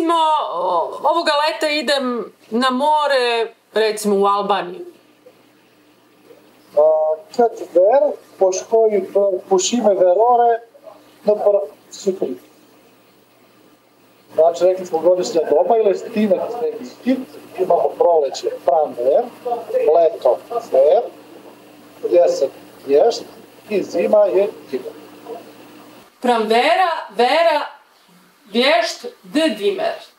recimo, ovoga leta idem na more, recimo u Albaniju. Kad ver, po škoji pušime verore, no pa super. Znači, rekli smo godišnja doba ili stime neki skit, imamo proleće, pram ver, leto ver, jesen ješt i zima je dimer. Pram vera, vera, Vieste de Dimer.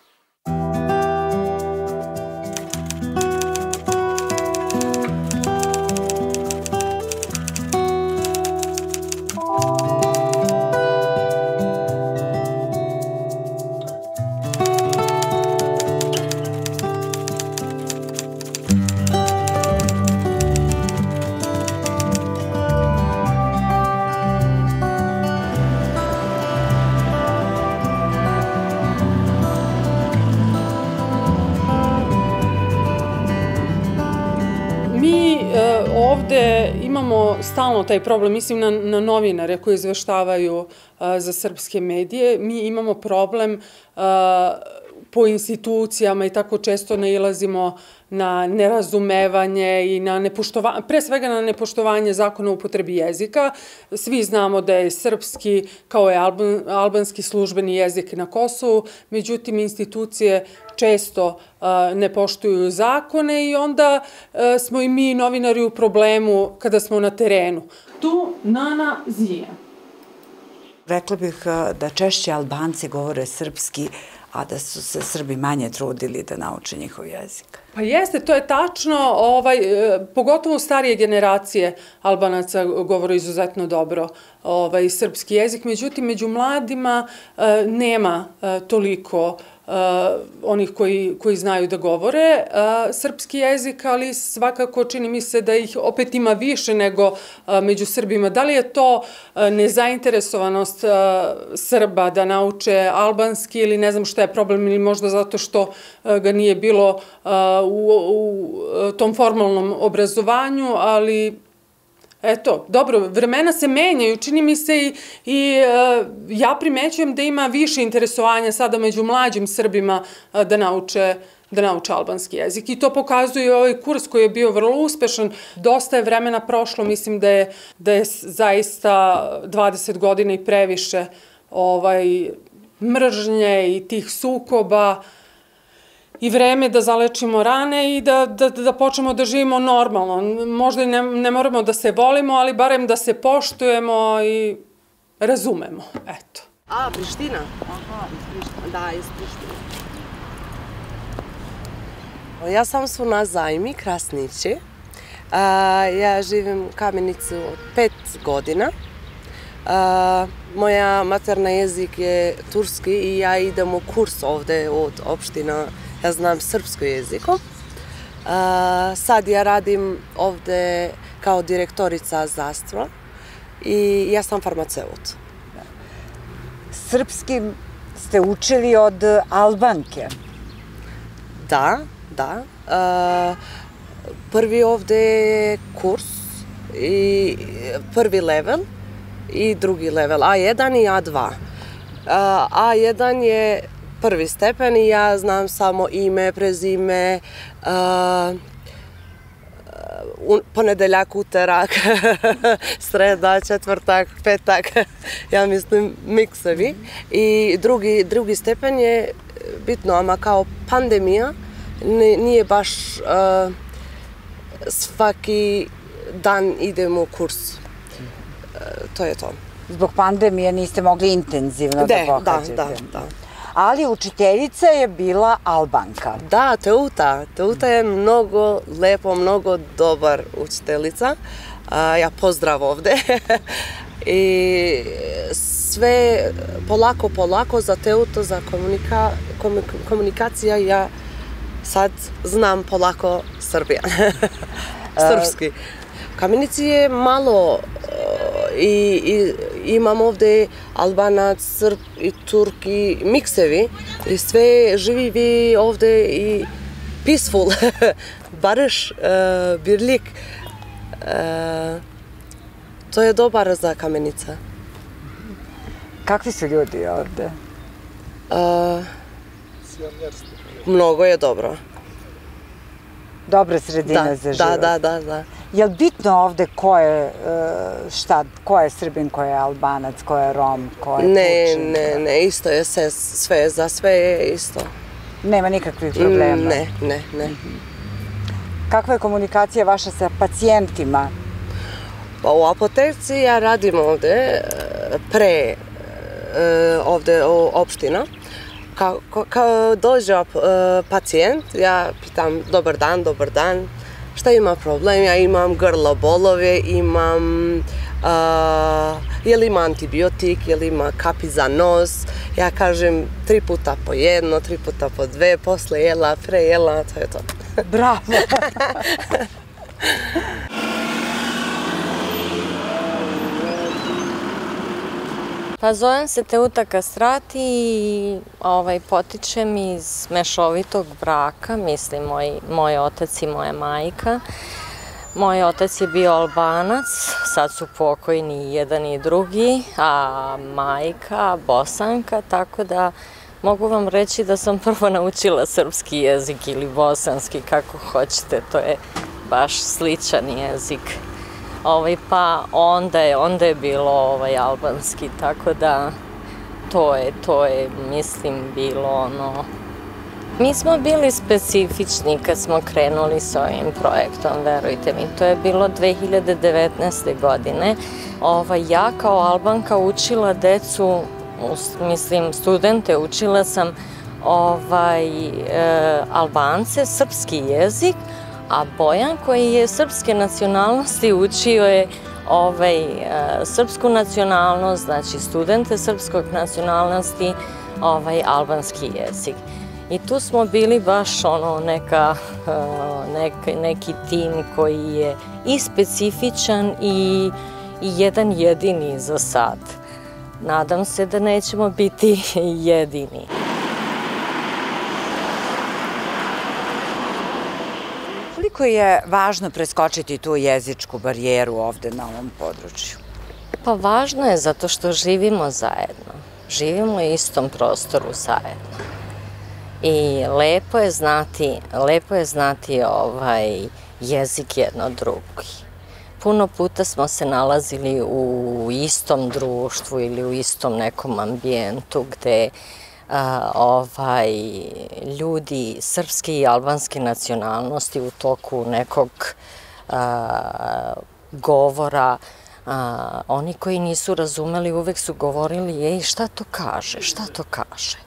Imamo taj problem, mislim na, na novinare koji izveštavaju uh, za srpske medije. Mi imamo problem uh, po institucijama i tako često ilazimo na nerazumevanje i na nepoštovanje, pre svega na nepoštovanje zakona o upotrebi jezika. Svi znamo da je srpski kao je alban, albanski službeni jezik na Kosovu, međutim institucije često ne poštuju zakone i onda smo i mi novinari u problemu kada smo na terenu. Tu Nana Zije. Rekla bih da češće Albanci govore srpski, a da su se Srbi manje trudili da nauče njihov jezik. Pa jeste, to je tačno, ovaj, e, pogotovo starije generacije Albanaca govore izuzetno dobro ovaj, srpski jezik, međutim, među mladima e, nema e, toliko uh, onih koji, koji znaju da govore uh, srpski jezik, ali svakako čini mi se da ih opet ima više nego uh, među Srbima. Da li je to nezainteresovanost Srba da nauče albanski ili ne znam šta je problem ili možda zato što ga nije bilo u, u tom formalnom obrazovanju, ali Eto, dobro, vremena se menjaju, čini mi se i, i e, ja primećujem da ima više interesovanja sada među mlađim Srbima e, da nauče da nauče albanski jezik. I to pokazuje ovaj kurs koji je bio vrlo uspešan. Dosta je vremena prošlo, mislim da je, da je zaista 20 godina i previše ovaj, mržnje i tih sukoba. I vreme da zalečimo rane i da, da, da počnemo da živimo normalno. Možda ne, ne moramo da se volimo, ali barem da se poštujemo i razumemo. Eto. A, Priština? Aha, iz Priština. Da, iz Priština. Ja sam su na zajmi, Krasnići. A, ja živim u kamenicu od pet godina. A, moja materna jezik je turski i ja idem u kurs ovde od opština ja znam srpsko jeziku. sad ja radim ovde kao direktorica zastva i ja sam farmaceut. Srpski ste učili od Albanke? Da, da. prvi ovde je kurs i prvi level i drugi level, A1 i A2. A1 je prvi stepen i ja znam samo ime, prezime, uh, ponedeljak, uterak, sreda, četvrtak, petak, ja mislim miksevi. I drugi, drugi stepen je bitno, ama kao pandemija nije baš uh, svaki dan idemo u kurs. Uh, to je to. Zbog pandemije niste mogli intenzivno De, da pohađate? Da, da, da ali učiteljica je bila Albanka. Da, Teuta. Teuta je mnogo lepo, mnogo dobar učiteljica. Ja pozdrav ovde. I sve polako, polako za Teuto, za komunika, komunikacija, ja sad znam polako Srbija. Srpski. Kamenici je malo i, i imam ovde Albanac, Srp i Turk i miksevi i sve živi vi ovde i peaceful, bareš, uh, birlik. Uh, to je dobar za kamenica. Kakvi su ljudi ovde? Uh? Mnogo je dobro. Dobra sredina Da, za život. da, da, da, da. Je li bitno ovde ko je, e, šta, ko je Srbin, ko je Albanac, ko je Rom, ko je Ne, ne, ne, isto je sve, sve, za sve je isto. Nema nikakvih problema? Ne, ne, ne. Kakva je komunikacija vaša sa pacijentima? Pa u apoteci ja radim ovde e, pre e, ovde u opština. Kao, kao dođe pacijent, ja pitam dobar dan, dobar dan, šta ima problem? Ja imam grlo bolove, imam a, je li ima antibiotik, je li ima kapi za nos. Ja kažem tri puta po jedno, tri puta po dve, posle jela, pre jela, to je to. Bravo! Pa zovem se Teuta Kastrati i ovaj, potičem iz mešovitog braka, mislim moj, moj otac i moja majka. Moj otac je bio albanac, sad su pokojni i jedan i drugi, a majka bosanka, tako da mogu vam reći da sam prvo naučila srpski jezik ili bosanski, kako hoćete, to je baš sličan jezik. Ovaj, pa onda je, onda je bilo ovaj, albanski, tako da to je, to je, mislim, bilo ono... Mi smo bili specifični kad smo krenuli s ovim projektom, verujte mi. To je bilo 2019. godine. Ovaj, ja kao Albanka učila decu, mislim, studente, učila sam ovaj, e, Albance, srpski jezik, a Bojan koji je srpske nacionalnosti učio je ovaj, e, srpsku nacionalnost, znači studente srpskog nacionalnosti, ovaj, albanski jezik. I tu smo bili baš ono neka, e, nek, neki tim koji je i specifičan i, i jedan jedini za sad. Nadam se da nećemo biti jedini. Koliko je važno preskočiti tu jezičku barijeru ovde na ovom području? Pa važno je zato što živimo zajedno. Živimo u istom prostoru zajedno. I lepo je znati, lepo je znati ovaj jezik jedno drugi. Puno puta smo se nalazili u istom društvu ili u istom nekom ambijentu gde ovaj, ljudi srpske i albanske nacionalnosti u toku nekog govora a, oni koji nisu razumeli uvek su govorili ej šta to kaže, šta to kaže.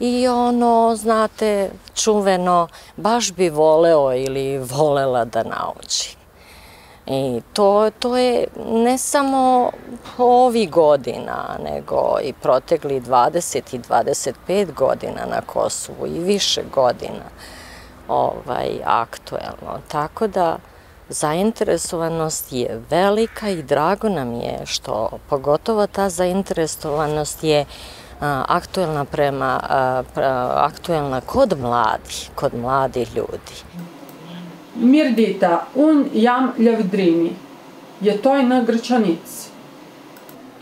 I ono, znate, čuveno, baš bi voleo ili volela da nauči. I to, to je ne samo ovih godina, nego i protekli 20 i 25 godina na Kosovu i više godina ovaj, aktuelno. Tako da zainteresovanost je velika i drago nam je što pogotovo ta zainteresovanost je a, aktuelna prema, a, pra- aktuelna kod mladi, kod mladih ljudi. Mirdita, un jam lëvdrimi, jetoj në Grçanic.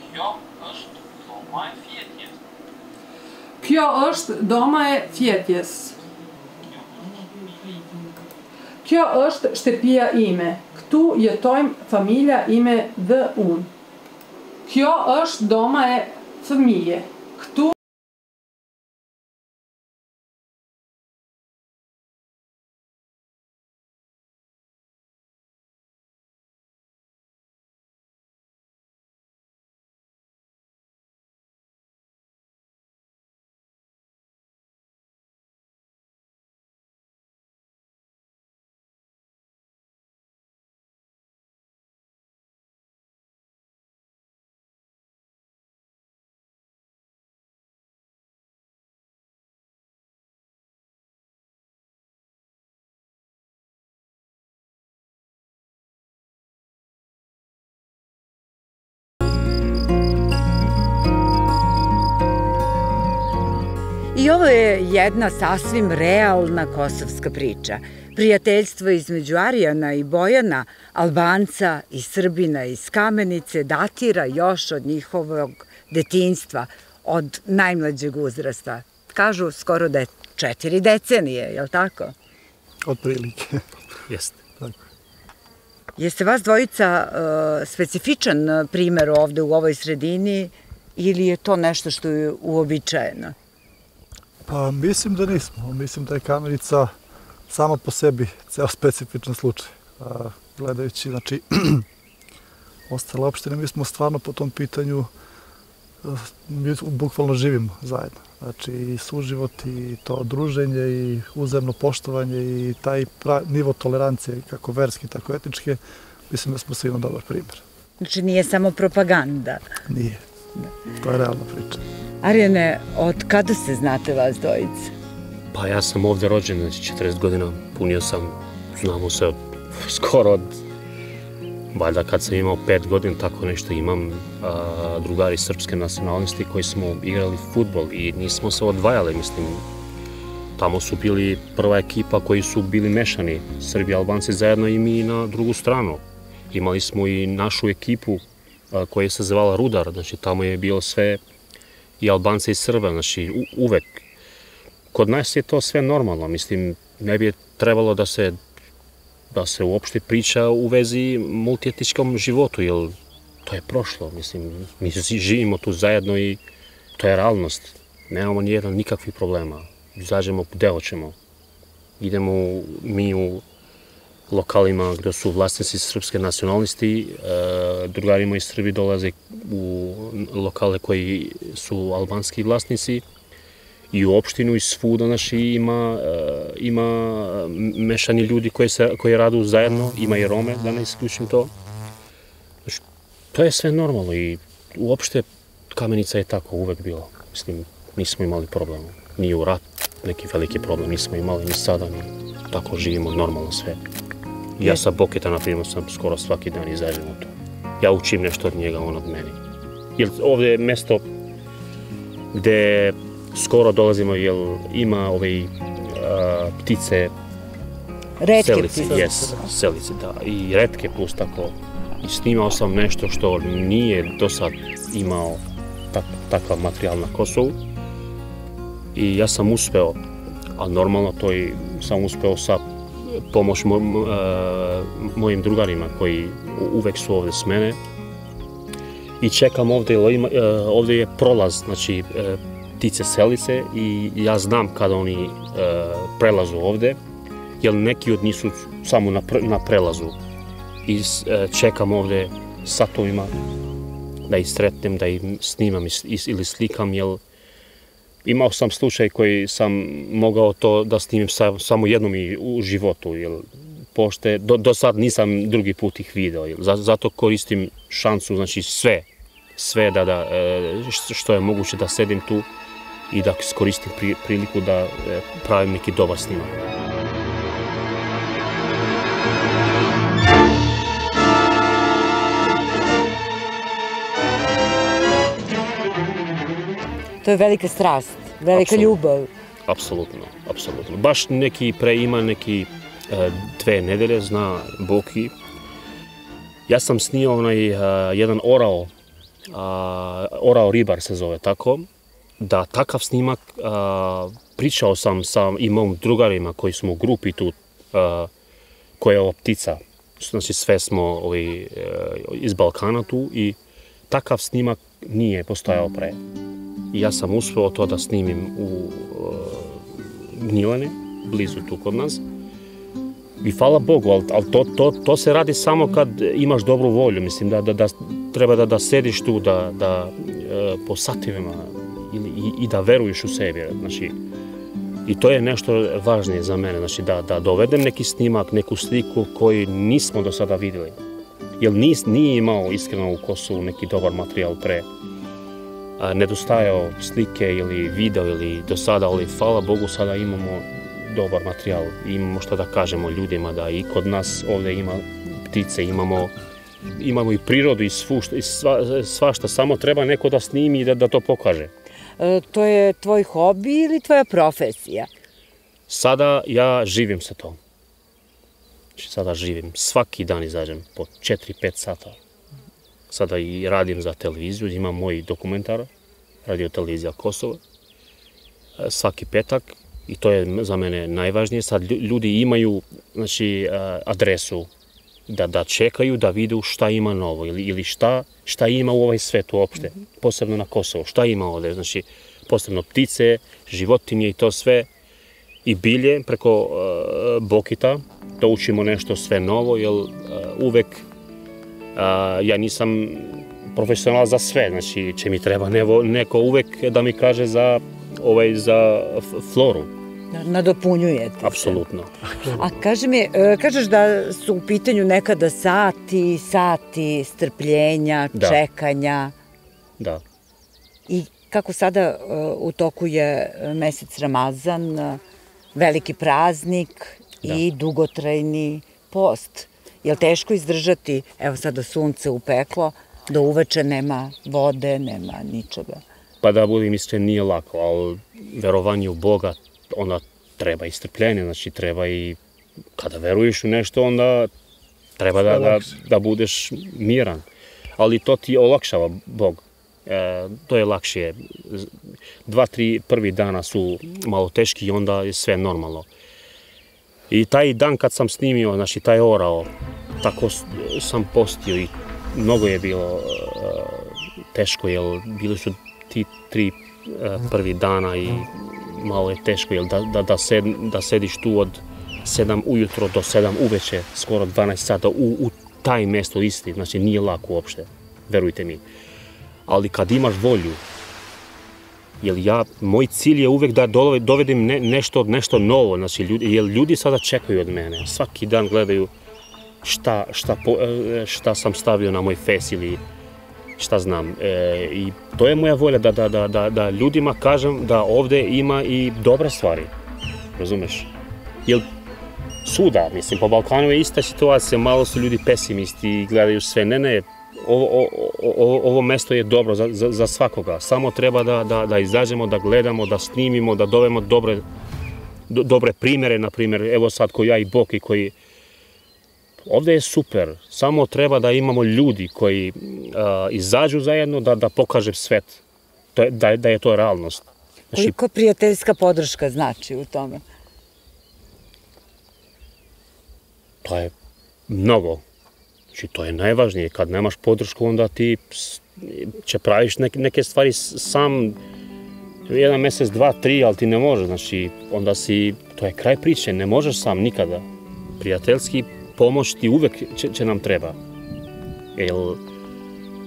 Kjo është doma e fjetjes. Kjo është doma e fjetjes. Kjo është shtëpia ime. Këtu jetojmë familja ime dhe unë. Kjo është doma e fëmije. Këtu I ovo je jedna sasvim realna kosovska priča. Prijateljstvo između Arijana i Bojana, Albanca i Srbina iz Kamenice datira još od njihovog detinjstva, od najmlađeg uzrasta. Kažu skoro da je četiri decenije, je li tako? Od prilike. Jeste. Jeste vas dvojica uh, specifičan primer ovde u ovoj sredini ili je to nešto što je uobičajeno? Pa mislim da nismo. Mislim da je kamenica sama po sebi ceo specifičan slučaj. A, gledajući, znači, ostale opštine, mi smo stvarno po tom pitanju mi bukvalno živimo zajedno. Znači i suživot i to druženje i uzemno poštovanje i taj pra, nivo tolerancije kako verski, tako etničke, mislim da smo svima dobar primjer. Znači nije samo propaganda. Nije. To je realna priča. Arjene, od kada se znate vas dojice? Pa ja sam ovdje rođen, znači 40 godina, punio sam, znamo se od, skoro od valjda kad sam imao pet godina, tako nešto imam a, drugari srpske nacionalnosti koji smo igrali futbol i nismo se odvajali, mislim, tamo su bili prva ekipa koji su bili mešani, Srbi i Albanci zajedno i mi na drugu stranu. Imali smo i našu ekipu a, koja se zvala Rudar, znači tamo je bilo sve i Albanci i Srba, znači u, uvek. Kod nas je to sve normalno, mislim, ne bi trebalo da se da se uopšte priča u vezi multietničkom životu, jer to je prošlo, mislim, mi živimo tu zajedno i to je realnost. Nemamo nijedan nikakvih problema. Izađemo deo ćemo. Idemo mi u lokalima gde su vlasnici srpske nacionalnosti, e, drugarima iz Srbi dolaze u lokale koji su albanski vlasnici, i u opštinu i svuda naši ima, e, ima e, mešani ljudi koji, se, koji radu zajedno, ima i Rome, da ne isključim to. Znači, to je sve normalno i uopšte kamenica je tako uvek bila. Mislim, nismo imali problema. Ni u rat neki veliki problem nismo imali, ni sada, ni tako živimo normalno sve. Ja sa Boketa, na primjer, sam skoro svaki dan izađem u to. Ja učim nešto od njega, on od meni. Jer ovde je mesto gde skoro dolazimo, jer ima ove ptice, Redke selice, ptice. Yes, selice, da. I redke plus tako. I snimao sam nešto što nije do sad imao tak, takav materijal na Kosovu. I ja sam uspeo, a normalno to i sam uspeo sa pomoć mo, uh, mojim drugarima koji uvek su ovde s mene. I čekam ovde, ima, e, uh, ovde je prolaz, znači uh, ptice selice i ja znam kada oni e, prelazu ovde, jer neki od njih su samo na, pre, na prelazu. I čekam ovde satovima da ih sretnem, da ih snimam is, is, ili slikam, jer imao sam slučaj koji sam mogao to da snimim sa, samo jednom i u životu, jer pošte, do, do sad nisam drugi put ih video, jer zato koristim šansu, znači sve, sve da, da, e, što je moguće da sedim tu i da iskoristim priliku da e, pravim neki dobar snimak. To je velika strast, velika Apsolutno. ljubav. Apsolutno, apsolutno. Baš neki pre ima neki e, dve nedelje, zna Boki. Ja sam snio onaj e, jedan orao, orao ribar se zove tako, da takav snimak, a, pričao sam sa i mom drugarima koji smo u grupi tu, a, koja je ova ptica, znači sve smo ovi, e, iz Balkana tu i takav snimak nije postojao pre. I ja sam uspeo to da snimim u e, a, blizu tu kod nas. I hvala Bogu, ali, ali to, to, to se radi samo kad imaš dobru volju, mislim da, da, da treba da, da sediš tu, da, da e, po sativima ili, i, i da veruješ u sebi. Znači, I to je nešto važnije za mene, znači da, da dovedem neki snimak, neku sliku koji nismo do sada vidjeli. Jer nis, nije imao iskreno u Kosovu neki dobar materijal pre. Nedostajao slike ili video ili do sada, ali hvala Bogu sada imamo dobar materijal. Imamo što da kažemo ljudima da i kod nas ovdje ima ptice, imamo imamo i prirodu i, svu, i sva, svašta, samo treba neko da snimi i da, da to pokaže. E, to je tvoj hobi ili tvoja profesija? Sada ja živim sa tom. Znači sada živim, svaki dan izađem po 4-5 sata. Sada i radim za televiziju, imam moj dokumentar, radio televizija Kosova. E, svaki petak I to je za mene najvažnije. Sad ljudi imaju znači, e, adresu da, da čekaju da vidu šta ima novo ili, ili šta, šta ima u ovaj svet uopšte, posebno na Kosovo, šta ima ovde, znači posebno ptice, životinje i to sve i bilje preko uh, Bokita, to učimo nešto sve novo, jer uh, uvek ja nisam profesional za sve, znači će mi treba nevo, neko uvek da mi kaže za ovaj za floru nadopunjujete Apsolutno. A kaži mi, e, kažeš da su u pitanju nekada sati, sati strpljenja, da. čekanja. Da. I kako sada e, u toku je mesec Ramazan, veliki praznik da. i dugotrajni post. Je li teško izdržati, evo sada sunce upeklo, da uveče nema vode, nema ničega? Pa da budem iskren, nije lako, ali verovanje u Boga onda treba i strpljenje, znači treba i kada veruješ u nešto, onda treba da, da, da budeš miran. Ali to ti olakšava Bog. E, to je lakše. Dva, tri prvi dana su malo teški i onda je sve normalno. I taj dan kad sam snimio, znači taj orao, tako sam postio i mnogo je bilo uh, teško, jer bili su ti tri uh, prvi dana i malo je teško, jel, da, da, da, sed, da sediš tu od 7 ujutro do 7 uveče, skoro 12 sata, u, u taj mesto isti, znači nije lako uopšte, verujte mi. Ali kad imaš volju, jel ja, moj cilj je uvek da dovedem ne, nešto, nešto novo, znači ljudi, jel ljudi sada čekaju od mene, svaki dan gledaju šta, šta, po, e, šta sam stavio na moj fes ili šta znam. E, I to je moja volja da, da, da, da, da ljudima kažem da ovde ima i dobre stvari. Razumeš? Jel suda, mislim, po Balkanu je ista situacija, malo su ljudi pesimisti i gledaju sve. Ne, ne, ovo, ovo, ovo mesto je dobro za, za, za svakoga. Samo treba da, da, da izađemo, da gledamo, da snimimo, da dovemo dobre, do, dobre primere, na primjer, evo sad koji ja i Boki koji ovde je super, samo treba da imamo ljudi koji uh, izađu zajedno da, da pokaže svet to je, da, da je to realnost. Znači, Koliko prijateljska podrška znači u tome? To je mnogo. Znači, to je najvažnije. Kad nemaš podršku, onda ti će praviš neke, neke stvari sam jedan mesec, dva, tri, ali ti ne možeš. Znači, onda si, to je kraj priče, ne možeš sam nikada. Prijateljski pomoć ti uvek će, će nam treba. Jel,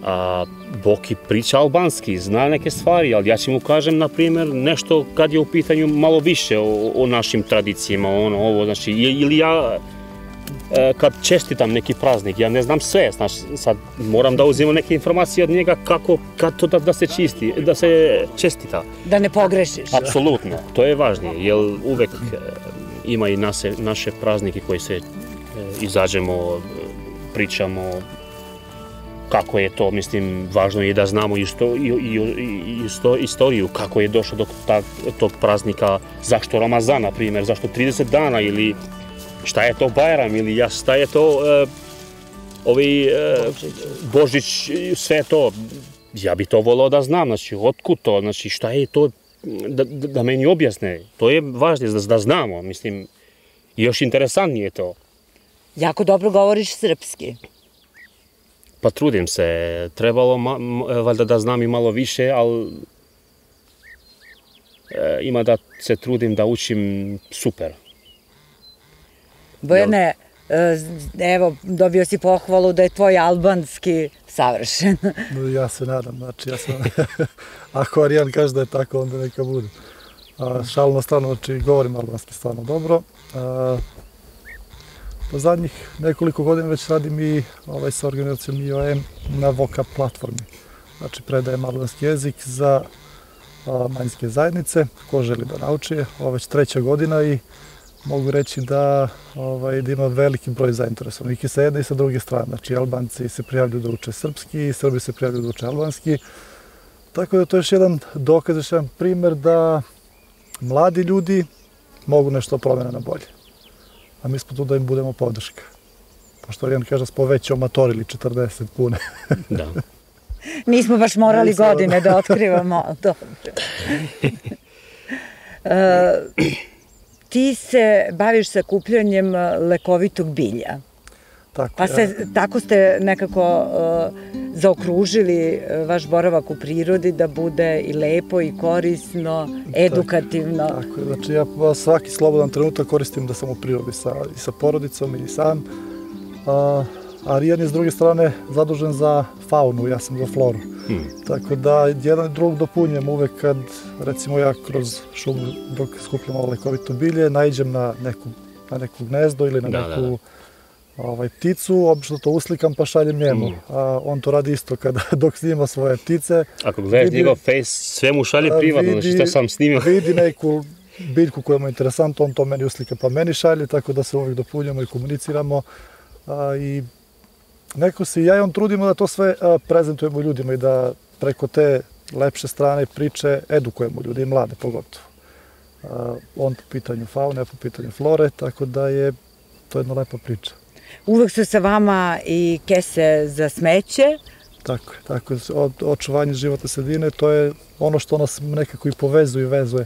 a, Boki priča albanski, zna neke stvari, ali ja ću mu kažem, na primjer, nešto kad je u pitanju malo više o, o našim tradicijama, ono, ovo, znači, ili ja e, kad čestitam neki praznik, ja ne znam sve, znači, sad moram da uzimam neke informacije od njega kako, kad to da, da se čisti, da se čestita. Da ne pogrešiš. Apsolutno, to je važnije, jer uvek e, ima i naše, naše praznike koji se E, izađemo, e, pričamo kako je to, mislim, važno je da znamo isto, i, i, isto, istoriju, kako je došlo do ta, tog praznika, zašto Ramazan, na primjer, zašto 30 dana, ili šta je to Bajram, ili ja, šta je to e, ovi e, Božić, sve to, ja bi to volao da znam, znači, otkud to, znači, šta je to, da, da, meni objasne, to je važno da, da znamo, mislim, još interesantnije to. Jako dobro govoriš srpski. Pa trudim se. Trebalo ma, valjda da znam i malo više, ali e, ima da se trudim da učim super. Bojane, e, evo, dobio si pohvalu da je tvoj albanski savršen. Ja se nadam, znači ja sam, ako Arijan kaže da je tako, onda neka bude. A, šalno stvarno, znači govorim albanski stvarno dobro. A, Po zadnjih nekoliko godina već radim i ovaj, sa organizacijom IOM na VOKA platformi. Znači, predajem albanski jezik za a, manjske zajednice, ko želi da nauči. Ovo već treća godina i mogu reći da, ovaj, da ima veliki broj zainteresovanih i sa jedne i sa druge strane. Znači, Albanci se prijavljuju da uče srpski i Srbi se prijavljuju da uče albanski. Tako da to je još jedan dokaz, još jedan primer da mladi ljudi mogu nešto promjena na bolje a mi smo tu da im budemo podrška. Pošto Arijan kaže da smo već omatorili 40 pune. da. Nismo baš morali Nismo, godine da, da otkrivamo, dobro. Uh, ti se baviš sakupljanjem e, lekovitog bilja. Tako, Pa se, tako ste nekako uh, zaokružili uh, vaš boravak u prirodi da bude i lepo i korisno, edukativno. Tako je, znači ja svaki slobodan trenutak koristim da sam u prirodi sa, i sa porodicom i sam. A, a Rijan je s druge strane zadužen za faunu, ja sam za floru. Hmm. Tako da jedan i drugog dopunjujem uvek kad, recimo ja kroz šumu dok skupljam ovo lekovito bilje, naiđem na neku, na neku gnezdo ili na Da, neku da, da. Ovaj, pticu, obično to uslikam pa šaljem njemu. Mm. A on to radi isto kada, dok snima svoje ptice. Ako gledaš Vidi- njegov face, sve mu šalje privatno, znači vidi- šta sam snimio. Vidi neku biljku koja mu je interesantna, on to meni uslika pa meni šalje, tako da se uvijek dopunjamo i komuniciramo. A, I neko se i ja i on trudimo da to sve a, prezentujemo ljudima i da preko te lepše strane priče edukujemo ljude i mlade pogotovo. A, on po pitanju faune, po pitanju flore, tako da je to jedna lepa priča. Uvek su sa vama i kese za smeće. Tako je, tako je. Od, očuvanje životne sredine, to je ono što nas nekako i povezuje i vezuje.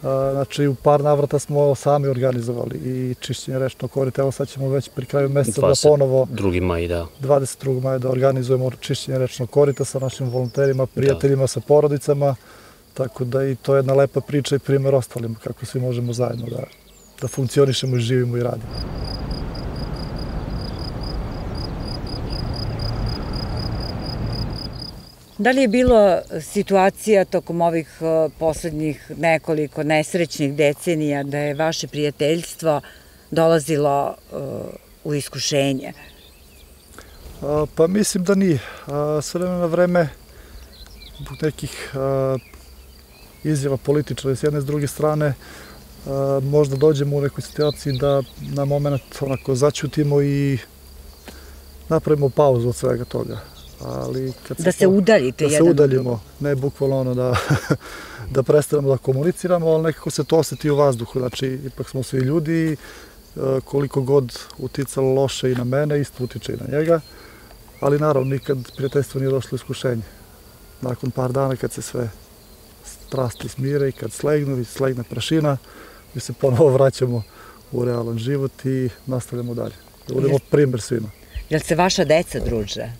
Znači, u par navrata smo sami organizovali i čišćenje rečnog korita. Evo sad ćemo već pri kraju meseca da ponovo 2. maj, da. 22. maja da organizujemo čišćenje rečnog korita sa našim volonterima, prijateljima, sa porodicama. Tako da i to je jedna lepa priča i primjer ostalima kako svi možemo zajedno da, da funkcionišemo i živimo i radimo. Da li je bilo situacija tokom ovih posljednjih poslednjih nekoliko nesrećnih decenija da je vaše prijateljstvo dolazilo e, u iskušenje? Pa mislim da nije. S vremena na vreme, zbog nekih izjava političara s jedne s druge strane, možda dođemo u nekoj situaciji da na moment onako začutimo i napravimo pauzu od svega toga. Ali kad Da se to- udaljite da se jedan udaljimo, ne bukvalno ono da, da prestanemo da komuniciramo, ali nekako se to osjeti u vazduhu. Znači, ipak smo svi ljudi e, koliko god uticalo loše i na mene, isto utiče i na njega. Ali naravno, nikad prijateljstvo nije došlo iskušenje. Nakon par dana kad se sve strasti smire i kad slegnu i slegne prašina, mi se ponovo vraćamo u realan život i nastavljamo dalje. Da budemo primjer svima. Jel se vaša deca druže?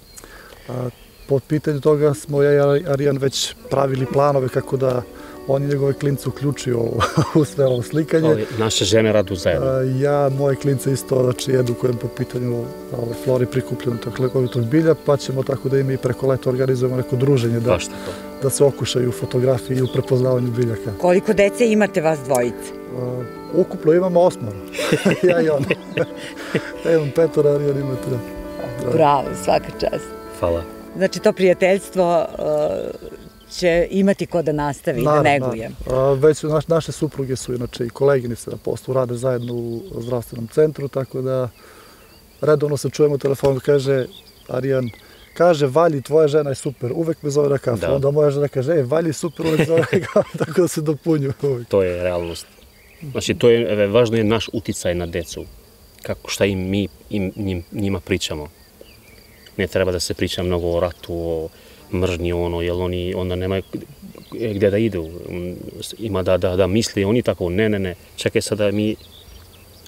A, po pitanju toga smo ja i Arijan već pravili planove kako da on i njegove klince uključio u, sve ovo slikanje. Ali naše žene radu zajedno. Ja, moje klince isto, znači, edukujem po pitanju ove, flori prikupljenog tog lekovitog bilja, pa ćemo tako da im i preko leta organizujemo neko druženje, da, da se okušaju u fotografiji i u prepoznavanju biljaka. Koliko dece imate vas dvojice? Ukupno imamo osmoro, ja i on. ja imam petora, Arijan ima tri. Da. Bravo, svaka čast. Hvala. Znači, to prijateljstvo uh, će imati ko da nastavi i da neguje. naravno. A, već su naš, naše supruge su inače i koleginice na poslu, rade zajedno u zdravstvenom centru, tako da redovno se čujemo u telefonu, kaže Arijan, kaže Valji, tvoja žena je super, uvek me zove na kafu. Da. Onda moja žena kaže, e, Valji je super, uvek zove na kafu, tako da se dopunju uvek. To je realnost. Znači, to je, e, važno je naš uticaj na decu. Kako, šta im mi im, njim, njima pričamo. Ne treba da se priča mnogo o ratu, o mržnji, ono, jer oni onda nemaju gdje da idu. Ima da, da, da misli oni tako, ne, ne, ne, čekaj sad da mi,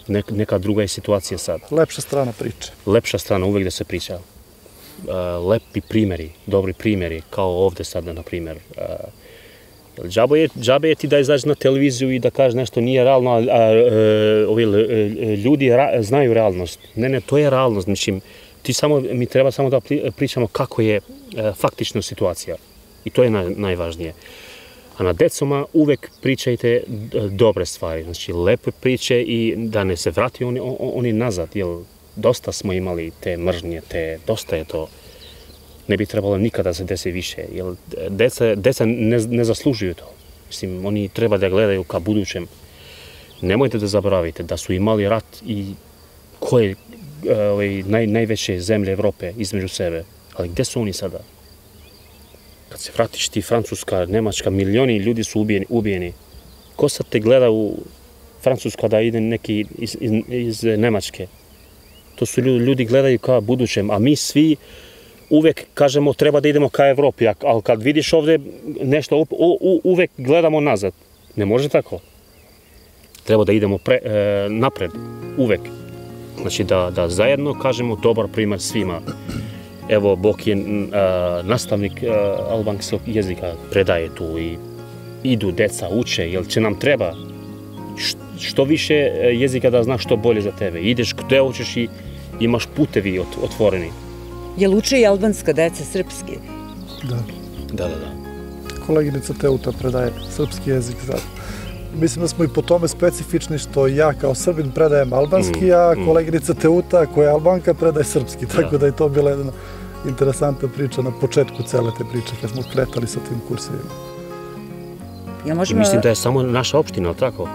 nek, neka druga je situacija sad. Lepša strana priče. lepša strana uvek da se priča. Uh, lepi primjeri, dobri primjeri, kao ovde sada, na primjer. Uh, džabe, je, džabe je ti da izađeš na televiziju i da kažeš nešto nije realno, a, a, a ovi l- e, ljudi ra, znaju realnost. Ne, ne, to je realnost. Mislim, ti samo, mi treba samo da pričamo kako je e, faktično situacija. I to je na, najvažnije. A na decoma uvek pričajte e, dobre stvari, znači lepe priče i da ne se vrati oni, oni nazad, jer dosta smo imali te mržnje, te, dosta je to. Ne bi trebalo nikada da se desi više, jer deca, deca ne, ne zaslužuju to. Mislim, oni treba da gledaju ka budućem. Nemojte da zaboravite da su imali rat i koje E, ovaj, naj, najveće zemlje Evrope između sebe. Ali gde su oni sada? Kad se vratiš ti Francuska, Nemačka, milioni ljudi su ubijeni. ubijeni. Ko sad te gleda u Francuska da ide neki iz, iz, iz Nemačke? To su ljudi, ljudi gledaju ka budućem, a mi svi uvek kažemo treba da idemo ka Evropi, ali kad vidiš ovde nešto, u, u, uvek gledamo nazad. Ne može tako. treba da idemo pre, e, napred, uvek. Znači da, da zajedno kažemo dobar primjer svima. Evo, Bok je a, nastavnik a, albanskog jezika, predaje tu i idu deca, uče, jer će nam treba što više e, jezika da znaš što bolje za tebe. Ideš gde hoćeš i imaš putevi ot, otvoreni. Jel uče i albanska deca srpski? Da. Da, da, da. Koleginica Teuta predaje srpski jezik sad. Mislim da smo i po tome specifični što ja kao Srbin predajem albanski, Mm, a mm. koleginica Teuta koja je albanka predaje srpski. Tako da je to bila jedna interesantna priča na početku cele te priče kad smo kretali sa tim kursevima. Ja možemo... mislim da je samo naša opština, ali tako?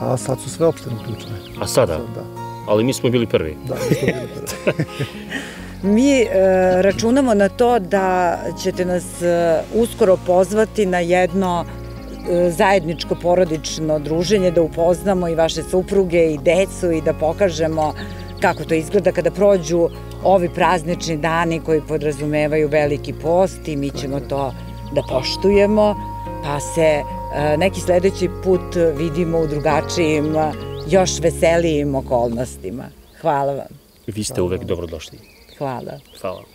A sad su sve opštine uključene. A sada? Sad, da, Ali mi smo bili prvi. da, mi smo bili prvi. Mi e, računamo na to da ćete nas e, uskoro pozvati na jedno e, zajedničko porodično druženje, da upoznamo i vaše supruge i decu i da pokažemo kako to izgleda kada prođu ovi praznični dani koji podrazumevaju veliki post i mi ćemo to da poštujemo, pa se e, neki sledeći put vidimo u drugačijim, još veselijim okolnostima. Hvala vam. Vi ste uvek dobrodošli. Hvala. Hvala.